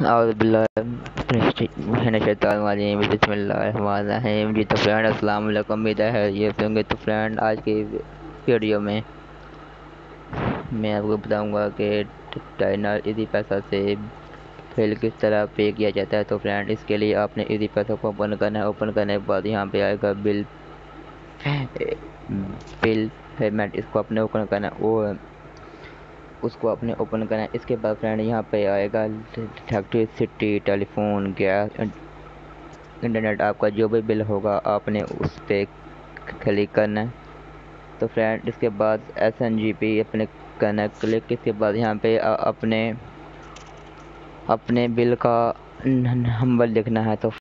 जी तो फ्रेंड अस्सलाम वालेकुम उम्मीद है ये होंगे तो फ्रेंड आज की वीडियो में मैं आपको बताऊँगा कि टाइनर इजी पैसा से बिल किस तरह पे किया जाता है तो फ्रेंड इसके लिए आपने इजी पैसा को ओपन करना है ओपन करने के बाद यहाँ पे आएगा बिल बिल पेमेंट इसको अपने ओपन करना है उसको अपने ओपन करना है इसके बाद फ्रेंड यहाँ पे आएगा इलेक्ट्रिसिटी टेलीफोन, गैस इंटरनेट आपका जो भी बिल होगा आपने उस पर क्लिक करना है। तो फ्रेंड इसके बाद एस एन जी पी अपने करना क्लिक। इसके बाद यहाँ पे अपने अपने बिल का नंबर लिखना है तो